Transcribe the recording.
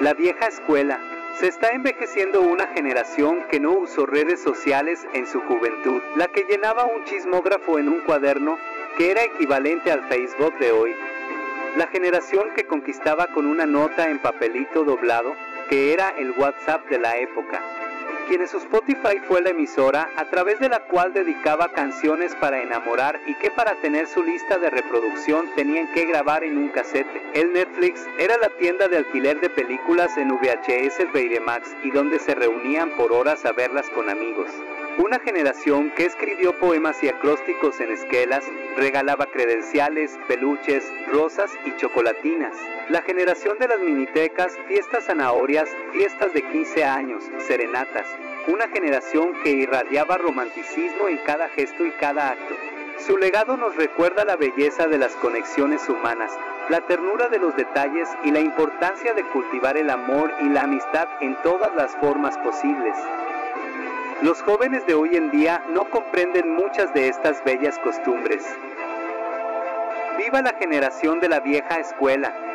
La vieja escuela. Se está envejeciendo una generación que no usó redes sociales en su juventud, la que llenaba un chismógrafo en un cuaderno que era equivalente al Facebook de hoy. La generación que conquistaba con una nota en papelito doblado, que era el WhatsApp de la época quienes su Spotify fue la emisora a través de la cual dedicaba canciones para enamorar y que para tener su lista de reproducción tenían que grabar en un casete. El Netflix era la tienda de alquiler de películas en VHS Betamax y donde se reunían por horas a verlas con amigos. Una generación que escribió poemas y acrósticos en esquelas, regalaba credenciales, peluches, rosas y chocolatinas. La generación de las minitecas, fiestas zanahorias, fiestas de 15 años, serenatas. Una generación que irradiaba romanticismo en cada gesto y cada acto. Su legado nos recuerda la belleza de las conexiones humanas, la ternura de los detalles y la importancia de cultivar el amor y la amistad en todas las formas posibles. Los jóvenes de hoy en día no comprenden muchas de estas bellas costumbres. Viva la generación de la vieja escuela,